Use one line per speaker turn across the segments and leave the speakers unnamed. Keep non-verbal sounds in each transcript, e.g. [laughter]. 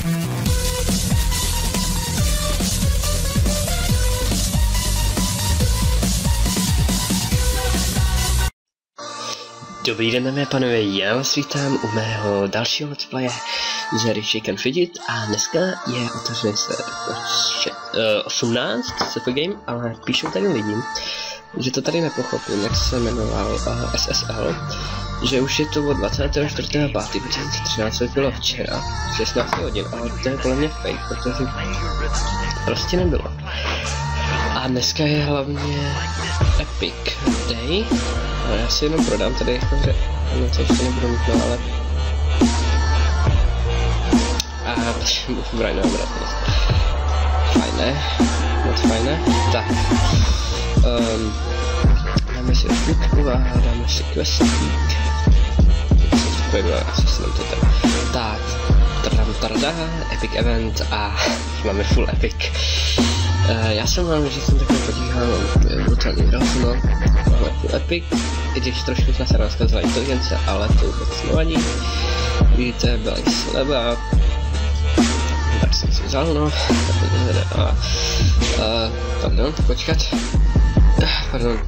Dobrý den, dámy a pánové, já vás vítám u mého dalšího let's playe z hry Shake and Fidget a dneska je otevřený se uh, 18 CF Game, ale píšou tady lidi, že to tady nepochopím, jak se jmenoval uh, SSL, že už je to od 24.5. 2013, což bylo včera, 16 hodin, ale to je podle mě fake, protože prostě nebylo. A dneska je hlavně Epic Day, No, já si jenom prodám tady jako, že no to ještě nebudu mít, no ale... A [laughs] Brian Amrat, fajné, moc fajné, tak. Um, dáme si odputku a dáme si questík. Asi si nám to tady. Tak, tradam, tarada, epic event a [laughs] máme full epic. Uh, já jsem vám, že jsem takhle podíval brutální hrozno, ale full epic, i když trošku jsme se rozkazila inteligence, ale to vůbec nevadí. Vidíte, byla i sleva, tak jsem si vzal, no, a, a, pardon, počkat, pardon,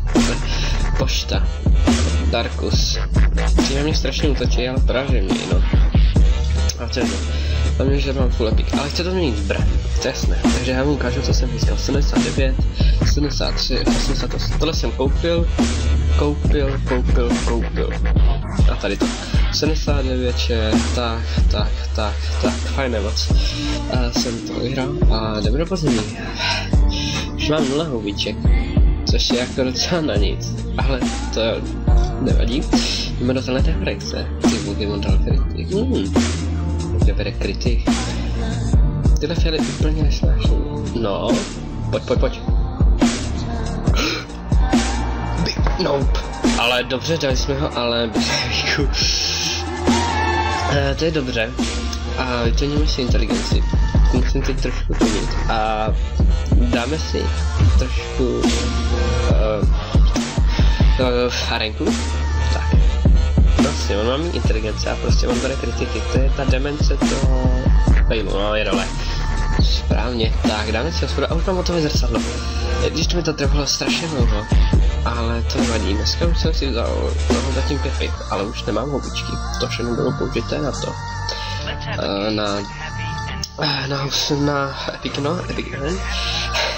pošta, Darkus, Přijde mě strašně útočí, ale právě mě, no, a co je to? Hlavně, že mám full epic, ale chce to změnit zbraň, to je jasné, takže já mu ukážu, co jsem získal, 79, 73, 88, tohle jsem koupil, koupil, koupil, koupil. A tady to. 79 je, tak, tak, tak, tak, fajné moc. A jsem to vyhrál a jdeme do pozemí. Už mám nula houbiček, což je jako docela na nic, ale to nevadí. Jdeme do téhle frekce. Ty bugy on dal kryty. Hmm. Kde bere kryty? Tyhle fily úplně nesnáším. No, pojď, pojď, pojď. Nope. Ale dobře, dali jsme ho, ale bez uh, to je dobře. A vyplníme si inteligenci. Musím teď trošku plnit. A dáme si trošku uh, uh, arenku. Tak. Prostě, on má mít inteligence a prostě on bere kritiky. To je ta demence toho failu, no je dole. Správně, tak dáme si hospodu a už mám o to zrcadlo. Když to mi to trvalo strašně dlouho, ale to nevadí, dneska už jsem si vzal toho zatím pět ale už nemám houbičky, to všechno bylo použité na to. Uh, na na, na Epic, no, Epic Event.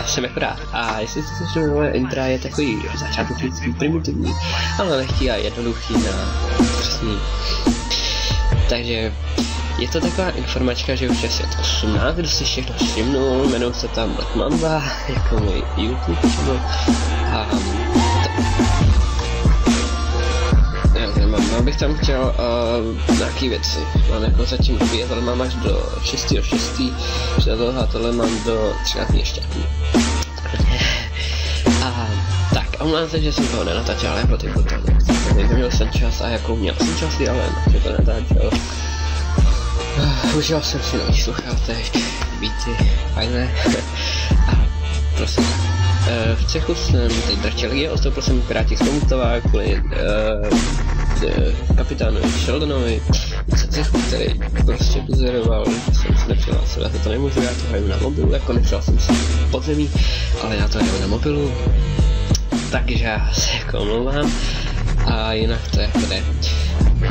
Jsem jako rád. A jestli jste se všimli, intra je takový začátečnický, primitivní, ale lehký a jednoduchý na přesný. Takže je to taková informačka, že už je svět 18, kdo si všechno všimnul, jmenuji se tam Black Mamba, jako můj YouTube channel. A já mám, mám bych tam chtěl uh, nějaký věci. Mám jako zatím tohle mám až do 6. 6. a tohle mám do 13. ještě. A tak, a mám se, že jsem toho nenatáčel, ale pro ty brutálně. Neměl jsem čas a jako měl jsem čas, ale že to nenatáčel. Uh, užil jsem si nový sluchátek, beaty, fajné. a prostě uh, v cechu jsem teď drčel je, ostal jsem Piráti z Komutová kvůli uh, kapitánu Sheldonovi za cechu, který prostě pozoroval, jsem se nepřihlásil, já to nemůžu, já to hraju na mobilu, jako nepřál jsem si podzemí, ale já to hraju na mobilu, takže já se jako omlouvám. A jinak to jako jde.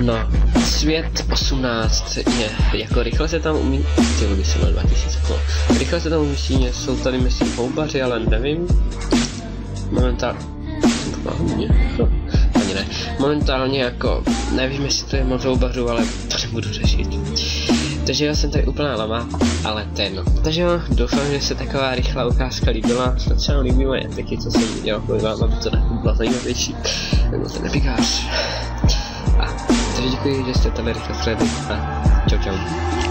No, svět 18 je, jako rychle se tam umí, ty lidi se 2000, no, rychle se tam umístí, jsou tady myslím houbaři, ale nevím, momentálně, no, ani ne, momentálně jako, nevím jestli to je moc houbařů, ale to nebudu řešit. Takže já jsem tady úplná lama, ale ten. Takže jo, doufám, že se taková rychlá ukázka líbila. Snad vám líbí moje epiky, co jsem dělal kvůli vám, aby to bylo zajímavější. Nebo ten epikář. A takže děkuji, že jste tady rychle sledli a čau čau.